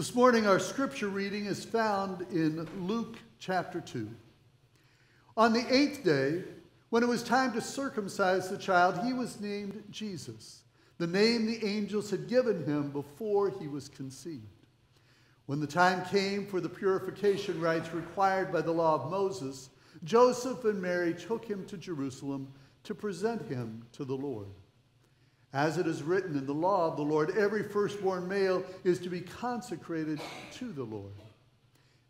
This morning, our scripture reading is found in Luke chapter 2. On the eighth day, when it was time to circumcise the child, he was named Jesus, the name the angels had given him before he was conceived. When the time came for the purification rites required by the law of Moses, Joseph and Mary took him to Jerusalem to present him to the Lord. As it is written in the law of the Lord, every firstborn male is to be consecrated to the Lord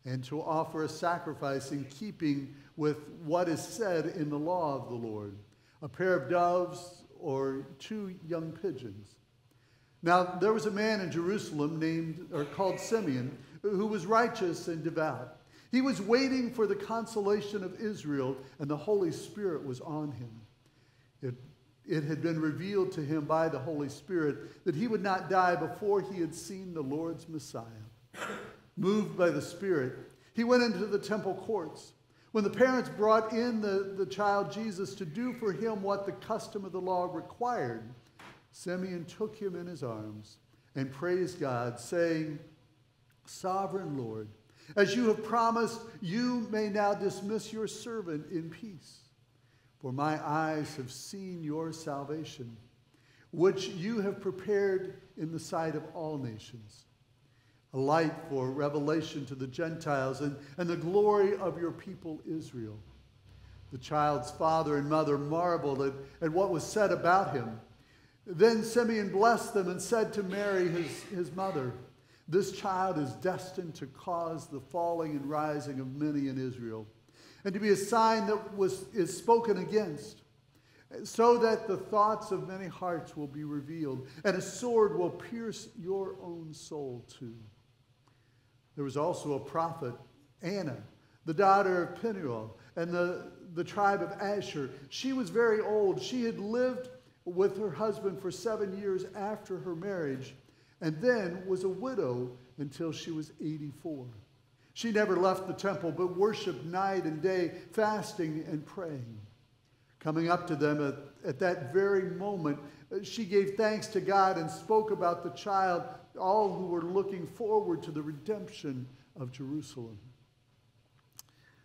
and to offer a sacrifice in keeping with what is said in the law of the Lord a pair of doves or two young pigeons. Now, there was a man in Jerusalem named or called Simeon who was righteous and devout. He was waiting for the consolation of Israel, and the Holy Spirit was on him. It, it had been revealed to him by the Holy Spirit that he would not die before he had seen the Lord's Messiah. Moved by the Spirit, he went into the temple courts. When the parents brought in the, the child Jesus to do for him what the custom of the law required, Simeon took him in his arms and praised God, saying, Sovereign Lord, as you have promised, you may now dismiss your servant in peace. For my eyes have seen your salvation, which you have prepared in the sight of all nations, a light for revelation to the Gentiles and, and the glory of your people Israel. The child's father and mother marveled at, at what was said about him. Then Simeon blessed them and said to Mary, his, his mother, this child is destined to cause the falling and rising of many in Israel, and to be a sign that was, is spoken against, so that the thoughts of many hearts will be revealed, and a sword will pierce your own soul too. There was also a prophet, Anna, the daughter of Penuel, and the, the tribe of Asher. She was very old. She had lived with her husband for seven years after her marriage and then was a widow until she was 84. She never left the temple, but worshiped night and day, fasting and praying. Coming up to them at, at that very moment, uh, she gave thanks to God and spoke about the child, all who were looking forward to the redemption of Jerusalem.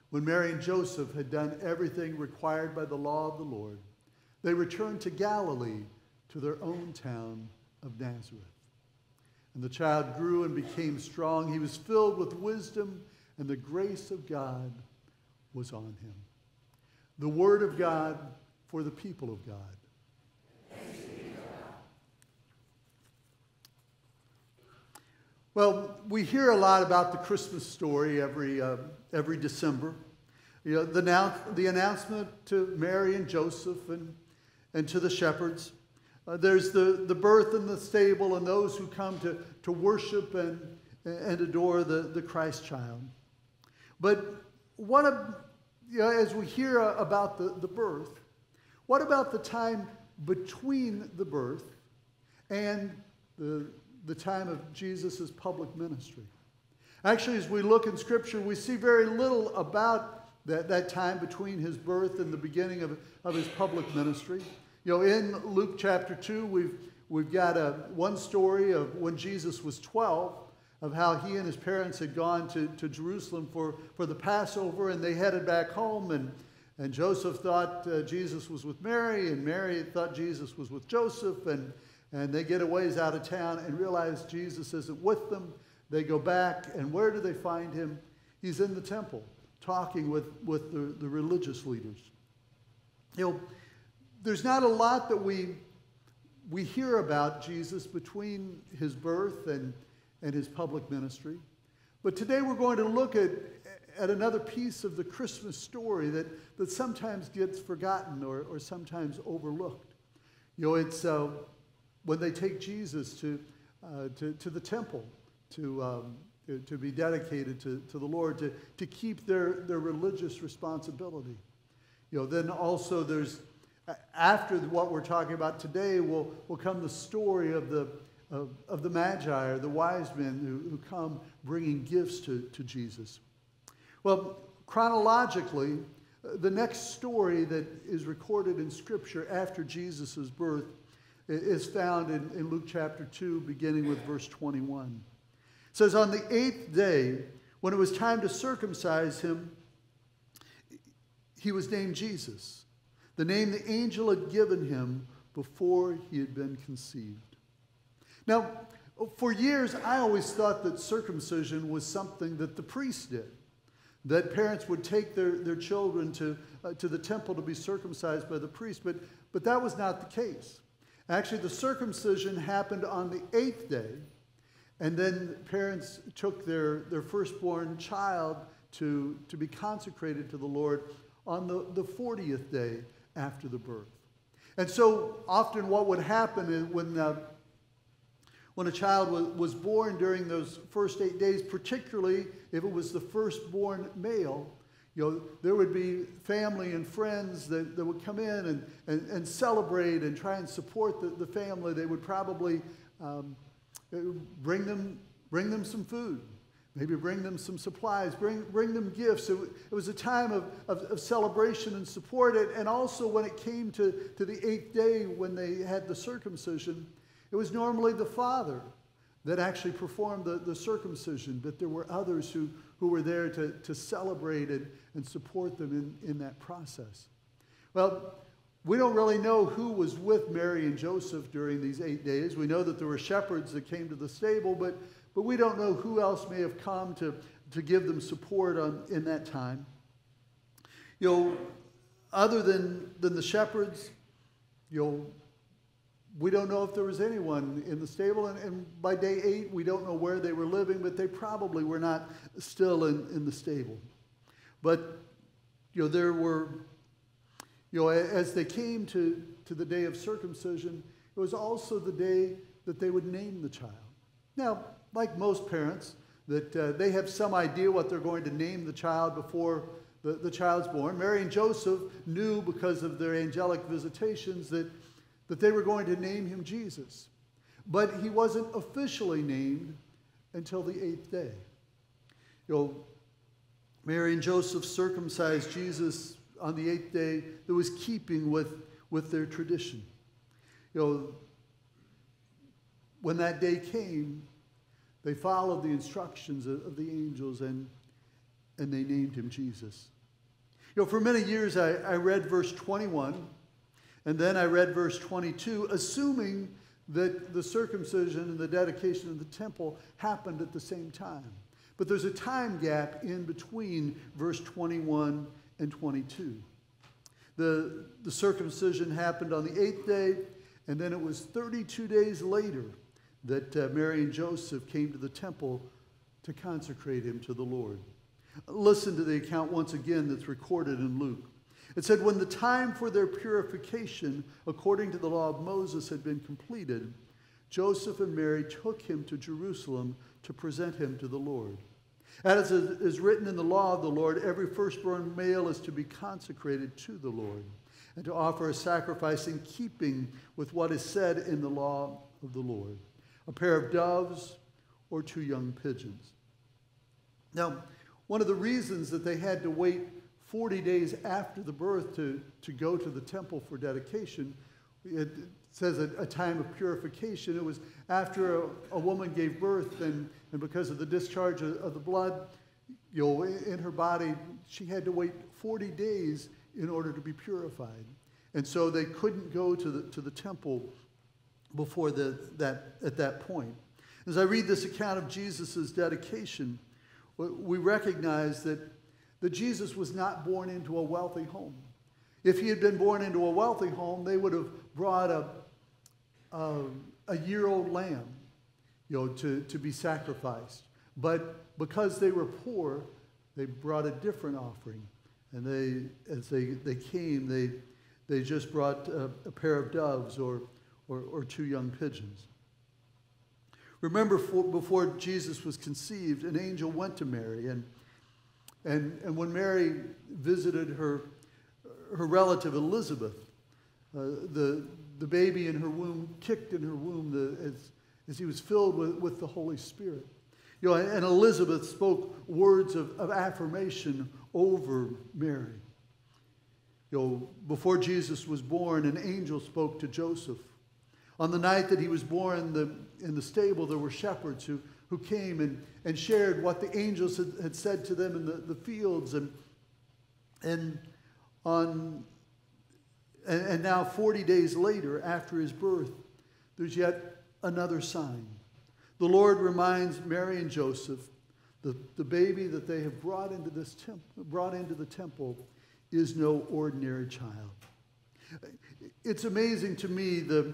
When Mary and Joseph had done everything required by the law of the Lord, they returned to Galilee to their own town of Nazareth. And the child grew and became strong. He was filled with wisdom, and the grace of God was on him. The word of God for the people of God. Well, we hear a lot about the Christmas story every, uh, every December. You know, the, the announcement to Mary and Joseph and, and to the shepherds. Uh, there's the, the birth in the stable and those who come to, to worship and, and adore the, the Christ child. But what, a, you know, as we hear about the, the birth, what about the time between the birth and the, the time of Jesus' public ministry? Actually, as we look in Scripture, we see very little about that, that time between his birth and the beginning of, of his public ministry. You know, in Luke chapter 2, we've, we've got a, one story of when Jesus was 12, of how he and his parents had gone to, to Jerusalem for, for the Passover, and they headed back home. And, and Joseph thought uh, Jesus was with Mary, and Mary thought Jesus was with Joseph. And, and they get a ways out of town and realize Jesus isn't with them. They go back, and where do they find him? He's in the temple talking with, with the, the religious leaders. You know, there's not a lot that we, we hear about Jesus between his birth and, and his public ministry. But today we're going to look at, at another piece of the Christmas story that, that sometimes gets forgotten or, or sometimes overlooked. You know, it's uh, when they take Jesus to, uh, to, to the temple to, um, to be dedicated to, to the Lord, to, to keep their, their religious responsibility. You know, then also there's after what we're talking about today will, will come the story of the, of, of the Magi or the wise men who, who come bringing gifts to, to Jesus. Well, chronologically, the next story that is recorded in Scripture after Jesus' birth is found in, in Luke chapter 2, beginning with verse 21. It says, On the eighth day, when it was time to circumcise him, he was named Jesus, the name the angel had given him before he had been conceived. Now, for years, I always thought that circumcision was something that the priest did, that parents would take their, their children to, uh, to the temple to be circumcised by the priest, but, but that was not the case. Actually, the circumcision happened on the eighth day, and then parents took their, their firstborn child to, to be consecrated to the Lord on the, the 40th day after the birth. And so often, what would happen is when, uh, when a child was, was born during those first eight days, particularly if it was the firstborn male, you know, there would be family and friends that, that would come in and, and, and celebrate and try and support the, the family. They would probably um, bring, them, bring them some food, maybe bring them some supplies, bring, bring them gifts. It, it was a time of, of, of, celebration and support. And also, when it came to, to the eighth day when they had the circumcision, it was normally the father that actually performed the, the circumcision, but there were others who, who were there to, to celebrate and, and support them in, in that process. Well, we don't really know who was with Mary and Joseph during these eight days. We know that there were shepherds that came to the stable, but, but we don't know who else may have come to, to give them support on, in that time. You know, other than, than the shepherds, you know, we don't know if there was anyone in the stable, and, and, by day eight, we don't know where they were living, but they probably were not still in, in the stable. But, you know, there were, you know, as they came to, to the day of circumcision, it was also the day that they would name the child. Now, like most parents, that uh, they have some idea what they're going to name the child before the, the child's born. Mary and Joseph knew because of their angelic visitations that that they were going to name him Jesus. But he wasn't officially named until the eighth day. You know, Mary and Joseph circumcised Jesus on the eighth day that was keeping with, with their tradition. You know, when that day came, they followed the instructions of, the angels and, and they named him Jesus. You know, for many years I, I read verse 21 and then I read verse 22, assuming that the circumcision and the dedication of the temple happened at the same time. But there's a time gap in between verse 21 and 22. The, the circumcision happened on the eighth day, and then it was 32 days later that uh, Mary and Joseph came to the temple to consecrate him to the Lord. Listen to the account once again that's recorded in Luke. It said, When the time for their purification, according to the law of Moses, had been completed, Joseph and Mary took him to Jerusalem to present him to the Lord. As is written in the law of the Lord, every firstborn male is to be consecrated to the Lord and to offer a sacrifice in keeping with what is said in the law of the Lord a pair of doves or two young pigeons. Now, one of the reasons that they had to wait 40 days after the birth to, to go to the temple for dedication. It says a, a time of purification. It was after a, a, woman gave birth, and, and because of the discharge of, of the blood you know, in her body, she had to wait 40 days in order to be purified. And so they couldn't go to the, to the temple before the, that, at that point. As I read this account of Jesus' dedication, we recognize that that Jesus was not born into a wealthy home. If he had been born into a wealthy home, they would have brought a, um, a, a year old lamb you know, to, to be sacrificed. But because they were poor, they brought a different offering. And they, as they, they came, they, they just brought a, a pair of doves or, or, or, two young pigeons. Remember, for, before Jesus was conceived, an angel went to Mary and and, and when Mary visited her, her relative Elizabeth, uh, the, the baby in her womb kicked in her womb the, as, as he was filled with, with the Holy Spirit. You know, and Elizabeth spoke words of, of affirmation over Mary. You know, before Jesus was born, an angel spoke to Joseph. On the night that he was born, the, in the stable, there were shepherds who, who came and, and shared what the angels had, had said to them in the, the fields. And, and, on, and, and now, 40 days later, after his birth, there's yet another sign. The Lord reminds Mary and Joseph the, the baby that they have brought into, this temp, brought into the temple is no ordinary child. It's amazing to me the,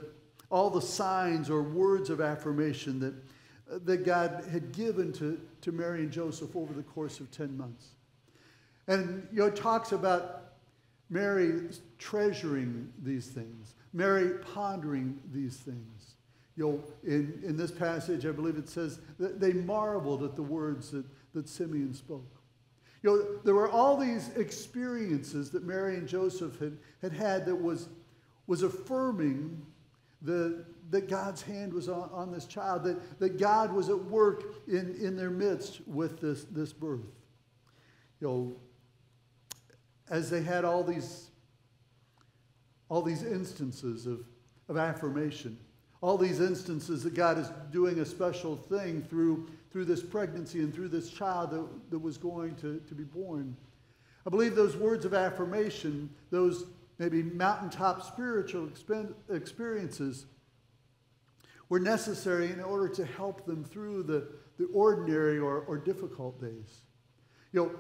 all the signs or words of affirmation that, that God had given to, to Mary and Joseph over the course of 10 months. And you know, it talks about Mary treasuring these things, Mary pondering these things you know, in, in this passage, I believe it says that they marveled at the words that, that Simeon spoke. You know, there were all these experiences that Mary and Joseph had had, had that was, was affirming the, that God's hand was on, on this child, that, that God was at work in, in their midst with this, this birth. You know, as they had all these, all these instances of, of affirmation all these instances that God is doing a special thing through, through this pregnancy and through this child that, that was going to, to be born. I believe those words of affirmation, those maybe mountaintop spiritual experiences, were necessary in order to help them through the, the ordinary or, or difficult days. You know,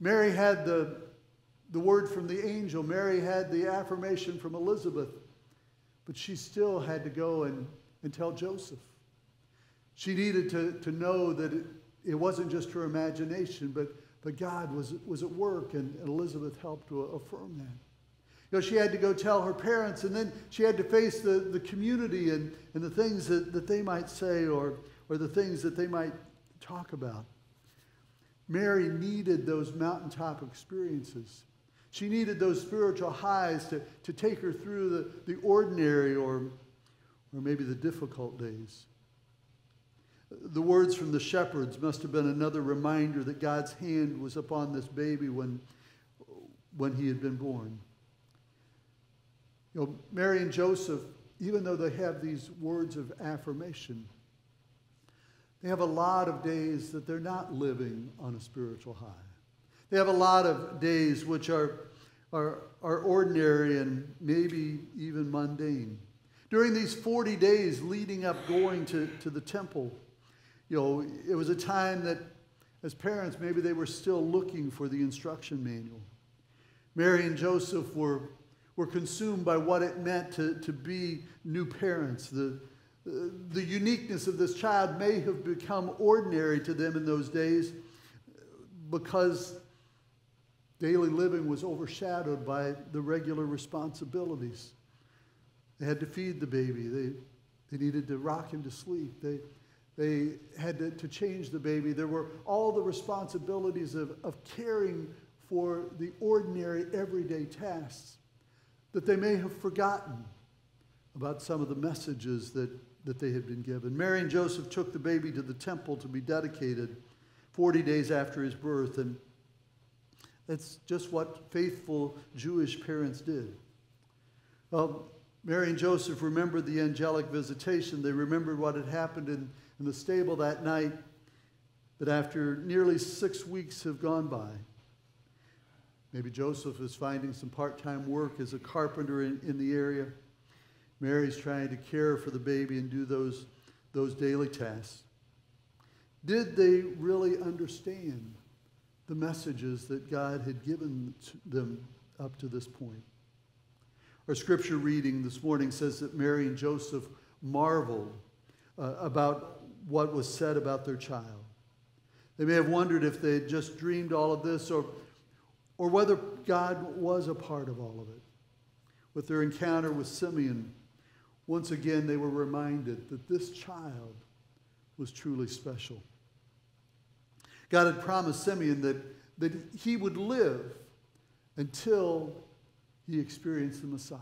Mary had the, the word from the angel, Mary had the affirmation from Elizabeth. But she still had to go and, and tell Joseph. She needed to, to know that it, it wasn't just her imagination, but, but God was, was at work, and, and Elizabeth helped to affirm that. You know, she had to go tell her parents, and then she had to face the, the community and, and the things that, that they might say or, or the things that they might talk about. Mary needed those mountaintop experiences. She needed those spiritual highs to, to take her through the, the ordinary or, or maybe the difficult days. The words from the shepherds must have been another reminder that God's hand was upon this baby when, when he had been born. You know, Mary and Joseph, even though they have these words of affirmation, they have a lot of days that they're not living on a spiritual high. They have a lot of days which are, are, are ordinary and maybe even mundane. During these 40 days leading up going to, to the temple, you know, it was a time that as parents, maybe they were still looking for the instruction manual. Mary and Joseph were, were consumed by what it meant to, to be new parents. The, uh, the uniqueness of this child may have become ordinary to them in those days because Daily living was overshadowed by the regular responsibilities. They had to feed the baby. They, they needed to rock him to sleep. They, they had to, to change the baby. There were all the responsibilities of, of caring for the ordinary, everyday tasks that they may have forgotten about some of the messages that, that they had been given. Mary and Joseph took the baby to the temple to be dedicated 40 days after his birth. And that's just what faithful Jewish parents did. Well, Mary and Joseph remembered the angelic visitation. They remembered what had happened in, in the stable that night, that after nearly six weeks have gone by, maybe Joseph is finding some part time work as a carpenter in, in the area. Mary's trying to care for the baby and do those, those daily tasks. Did they really understand the messages that God had given them up to this point. Our scripture reading this morning says that Mary and Joseph marveled uh, about what was said about their child. They may have wondered if they had just dreamed all of this or, or whether God was a part of all of it. With their encounter with Simeon, once again they were reminded that this child was truly special. God had promised Simeon that, that he would live until he experienced the Messiah.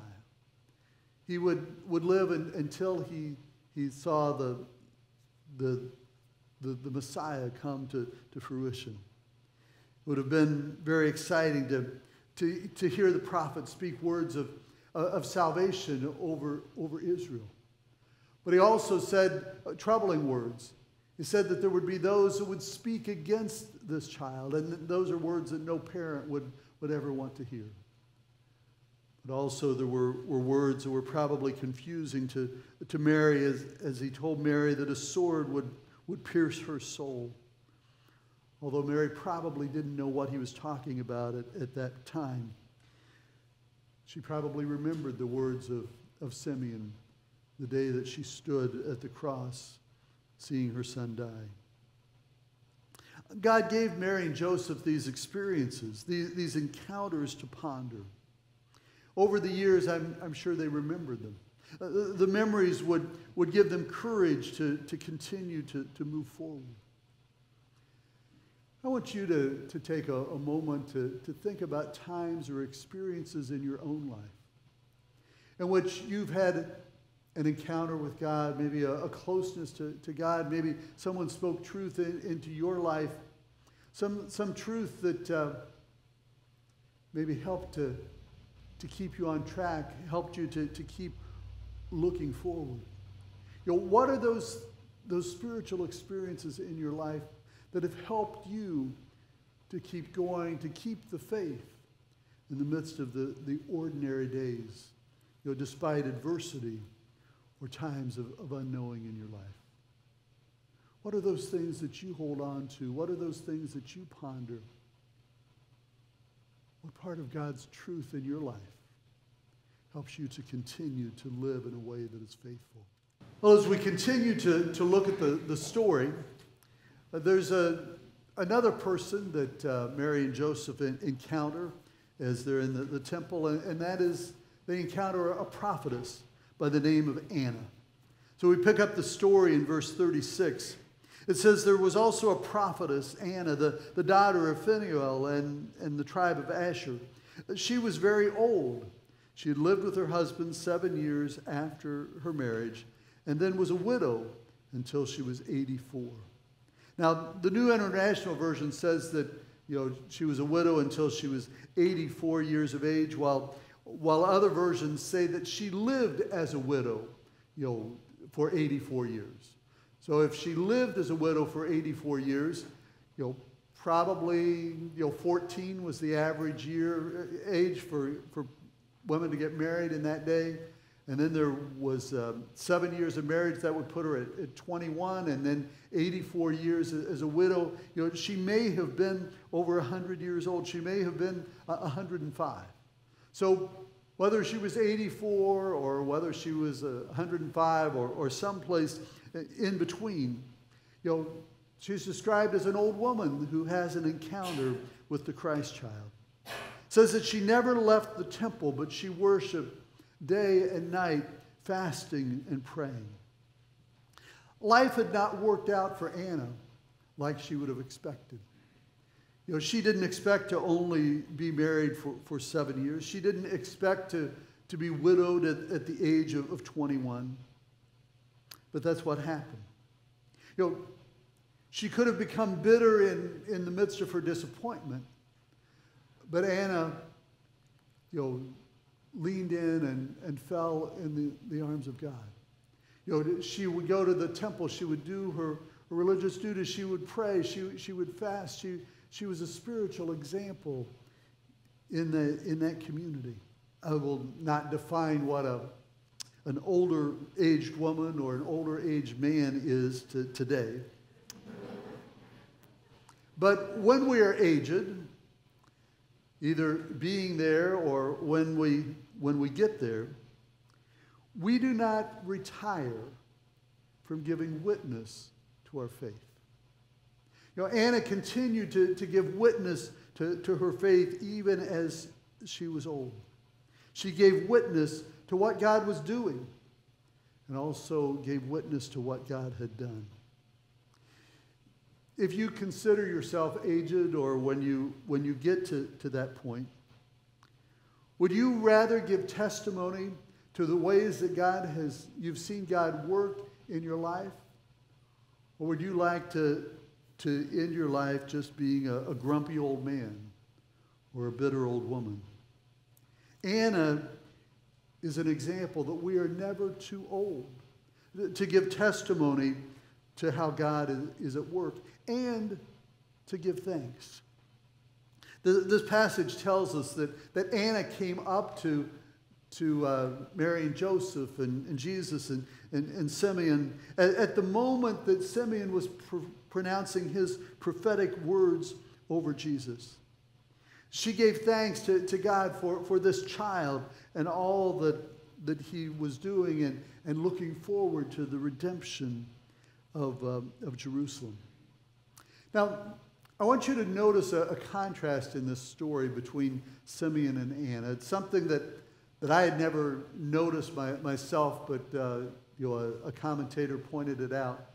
He would, would live in, until he, he saw the, the, the, the Messiah come to, to fruition. Would have been very exciting to, to, to hear the prophet speak words of, uh, of salvation over, over Israel. But he also said uh, troubling words He said that there would be those who would speak against this child, and those are words that no parent would, would ever want to hear. But also, there were, were words that were probably confusing to, to Mary as, as he told Mary that a sword would, would pierce her soul. Although Mary probably didn't know what he was talking about at, at that time, she probably remembered the words of, of Simeon the day that she stood at the cross seeing her son die. God gave Mary and Joseph these experiences, these, these encounters to ponder. Over the years, I'm, I'm sure they remembered them. Uh, the memories would, would give them courage to, to continue to, to move forward. I want you to, to take a, a moment to, to think about times or experiences in your own life in which you've had an encounter with God, maybe a, a closeness to, to God, maybe someone spoke truth in, into your life, some, some truth that uh, maybe helped to, to keep you on track, helped you to, to keep looking forward. You know, what are those, those spiritual experiences in your life that have helped you to keep going, to keep the faith in the midst of the, the ordinary days, you know, despite adversity or times of, of unknowing in your life? What are those things that you hold on to? What are those things that you ponder? What part of God's truth in your life helps you to continue to live in a way that is faithful? Well, as we continue to, to look at the, the story, there's a, another person that uh, Mary and Joseph in, encounter as they're in the, the temple, and, and that is they encounter a prophetess by the name of Anna. So we pick up the story in verse 36. It says, There was also a prophetess, Anna, the, the daughter of Phanuel and, and the tribe of Asher. She was very old. She had lived with her husband seven years after her marriage and then was a widow until she was 84. Now, the New International Version says that you know, she was a widow until she was 84 years of age, while while other versions say that she lived as a widow, you know, for 84 years. So if she lived as a widow for 84 years, you know, probably, you know, 14 was the average year uh, age for, for women to get married in that day. And then there was um, seven years of marriage that would put her at, at 21, and then 84 years as a widow. You know, she may have been over 100 years old. She may have been 105. So whether she was 84 or whether she was 105 or, or someplace in between, you know, she's described as an old woman who has an encounter with the Christ child. It says that she never left the temple, but she worshiped day and night, fasting and praying. Life had not worked out for Anna like she would have expected. You know, she didn't expect to only be married for, for seven years. She didn't expect to, to be widowed at, at the age of, of 21. But that's what happened. You know, she could have become bitter in, in the midst of her disappointment. But Anna, you know, leaned in and, and fell in the, the arms of God. You know, she would go to the temple. She would do her, religious duties. She would pray. She, she would fast. She, she was a spiritual example in, the, in that community. I will not define what a, an older aged woman or an older aged man is to, today. But when we are aged, either being there or when we, when we get there, we do not retire from giving witness to our faith. You know, Anna continued to, to give witness to, to her faith even as she was old. She gave witness to what God was doing and also gave witness to what God had done. If you consider yourself aged or when you, when you get to, to that point, would you rather give testimony to the ways that God has, you've seen God work in your life? Or would you like to, to end your life just being a, a grumpy old man or a bitter old woman. Anna is an example that we are never too old to give testimony to how God is, is at work and to give thanks. This passage tells us that, that Anna came up to, to uh, Mary and Joseph and, and Jesus and, and, and Simeon at, at, the moment that Simeon was pr- pronouncing his prophetic words over Jesus. She gave thanks to, to God for, for this child and all that, that he was doing and, and looking forward to the redemption of, um, of Jerusalem. Now, I want you to notice a, a, contrast in this story between Simeon and Anna. It's something that, that I had never noticed my, myself, but uh, you know, a, a commentator pointed it out.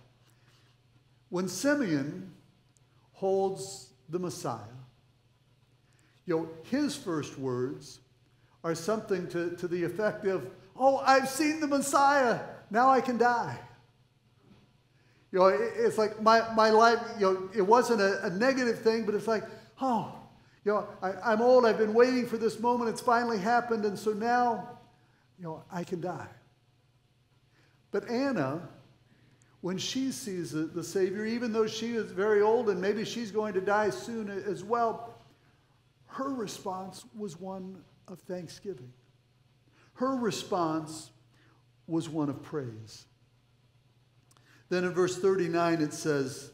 When Simeon holds the Messiah, you know, his first words are something to, to the effect of, Oh, I've seen the Messiah, now I can die. You know, it's like my, my life, you know, it wasn't a, a negative thing, but it's like, oh, you know, I, am old, I've been waiting for this moment, it's finally happened, and so now, you know, I can die. But Anna, when she sees the, the Savior, even though she is very old and maybe she's going to die soon as well, her response was one of thanksgiving. Her response was one of praise. Then in verse 39 it says,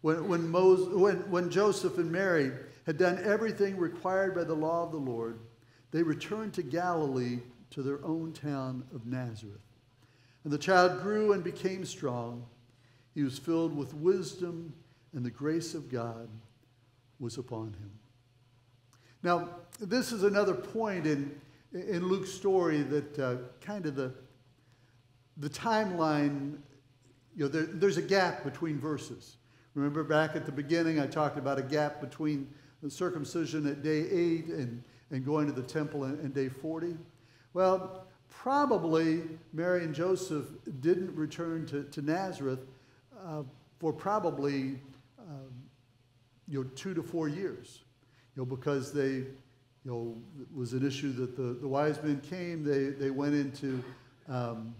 when, when, Moses, when, when Joseph and Mary had done everything required by the law of the Lord, they returned to Galilee to their own town of Nazareth. And the child grew and became strong. He was filled with wisdom, and the grace of God was upon him. Now, this is another point in, in Luke's story that uh, kind of the, the timeline you know, there, there's a gap between verses. Remember back at the beginning, I talked about a gap between the circumcision at day 8 and, and going to the temple in, in day 40. Well, probably Mary and Joseph didn't return to, to Nazareth uh, for probably um, you know, two to four years, you know, because they, you know, it was an issue that the, the wise men came, they, they went into um,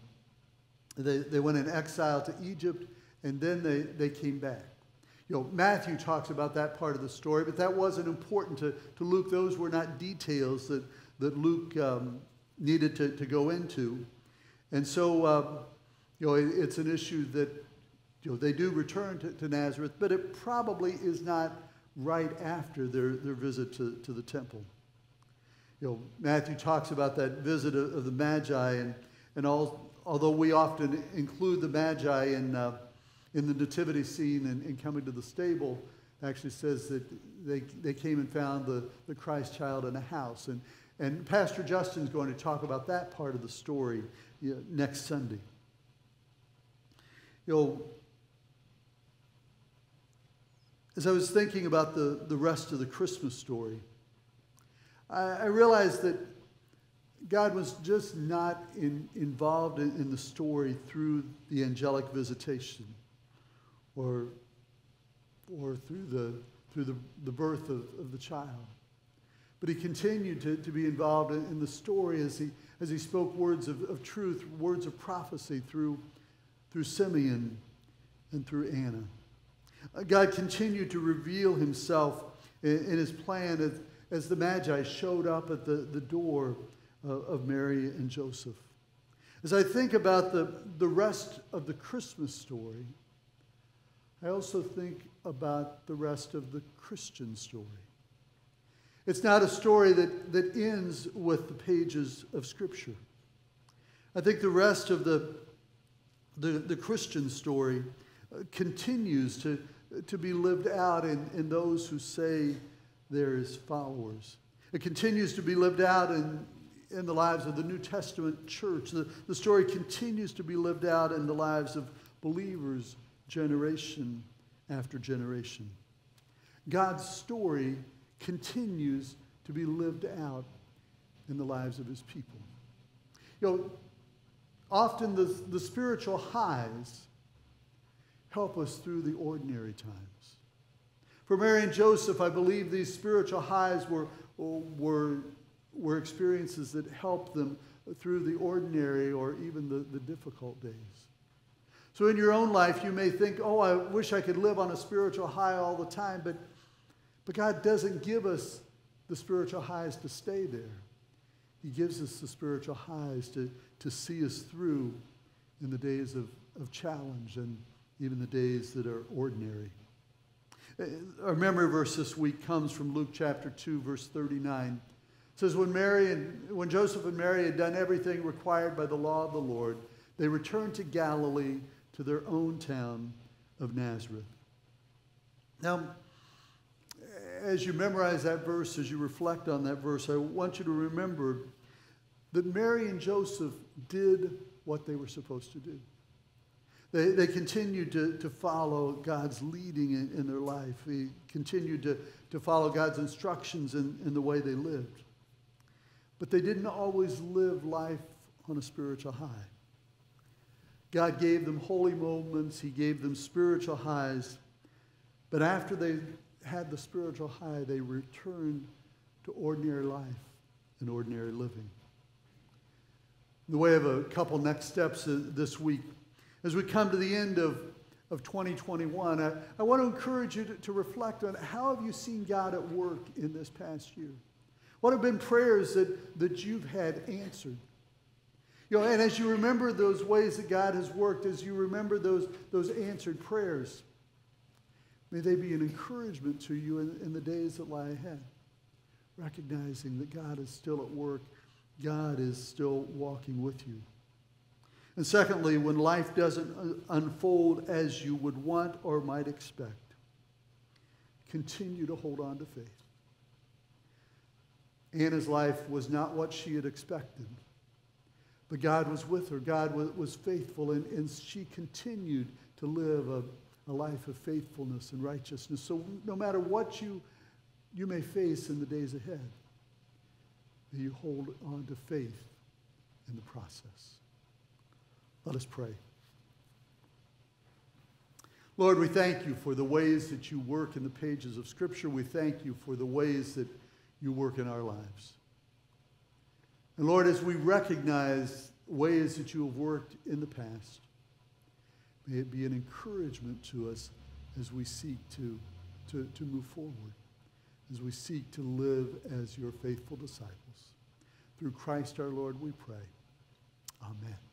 they, they went in exile to Egypt, and then they, they came back. You know, Matthew talks about that part of the story, but that wasn't important to, to Luke. Those were not details that, that Luke um, needed to, to go into. And so, uh, you know, it, it's an issue that, you know, they do return to, to Nazareth, but it probably is not right after their, their visit to, to the temple. You know, Matthew talks about that visit of, of the Magi and, and all, although we often include the Magi in, uh, in the nativity scene and, and, coming to the stable, actually says that they, they came and found the, the Christ child in a house. And, and Pastor Justin's going to talk about that part of the story you know, next Sunday. You know, as I was thinking about the, the rest of the Christmas story, I, I realized that God was just not in, involved in, in, the story through the angelic visitation or, or through, the, through the, the birth of, of the child. But he continued to, to be involved in, in the story as he, as he spoke words of, of truth, words of prophecy through, through Simeon and through Anna. Uh, God continued to reveal himself in, in his plan as, as the Magi showed up at the, the door of Mary and Joseph. As I think about the, the rest of the Christmas story, I also think about the rest of the Christian story. It's not a story that, that ends with the pages of Scripture. I think the rest of the, the, the Christian story uh, continues to, to be lived out in, in those who say there is followers. It continues to be lived out in in the lives of the New Testament church. The, the story continues to be lived out in the lives of believers generation after generation. God's story continues to be lived out in the lives of his people. You know, often the, the spiritual highs help us through the ordinary times. For Mary and Joseph, I believe these spiritual highs were, were were experiences that helped them through the ordinary or even the, the difficult days. So, in your own life, you may think, oh, I wish I could live on a spiritual high all the time, but, but God doesn't give us the spiritual highs to stay there. He gives us the spiritual highs to, to see us through in the days of, of challenge and even the days that are ordinary. Uh, our memory verse this week comes from Luke chapter 2, verse 39. Says, when, Mary and, when Joseph and Mary had done everything required by the law of the Lord, they returned to Galilee to their own town of Nazareth. Now, as you memorize that verse, as you reflect on that verse, I want you to remember that Mary and Joseph did what they were supposed to do. They, they continued to, to follow God's leading in, in their life. They continued to, to follow God's instructions in, in the way they lived. But they didn't always live life on a spiritual high. God gave them holy moments, He gave them spiritual highs. But after they had the spiritual high, they returned to ordinary life and ordinary living. In the way of a couple next steps uh, this week, as we come to the end of, of 2021, I, I want to encourage you to, to reflect on how have you seen God at work in this past year? What have been prayers that, that you've had answered? You know, and as you remember those ways that God has worked, as you remember those, those answered prayers, may they be an encouragement to you in, in the days that lie ahead, recognizing that God is still at work, God is still walking with you. And secondly, when life doesn't unfold as you would want or might expect, continue to hold on to faith. Anna's life was not what she had expected, but God was with her. God was faithful, and, and she continued to live a, a life of faithfulness and righteousness. So no matter what you, you may face in the days ahead, you hold on to faith in the process. Let us pray. Lord, we thank you for the ways that you work in the pages of Scripture. We thank you for the ways that you work in our lives. And Lord, as we recognize ways that you have worked in the past, may it be an encouragement to us as we seek to, to, to move forward, as we seek to live as your faithful disciples. Through Christ our Lord, we pray. Amen.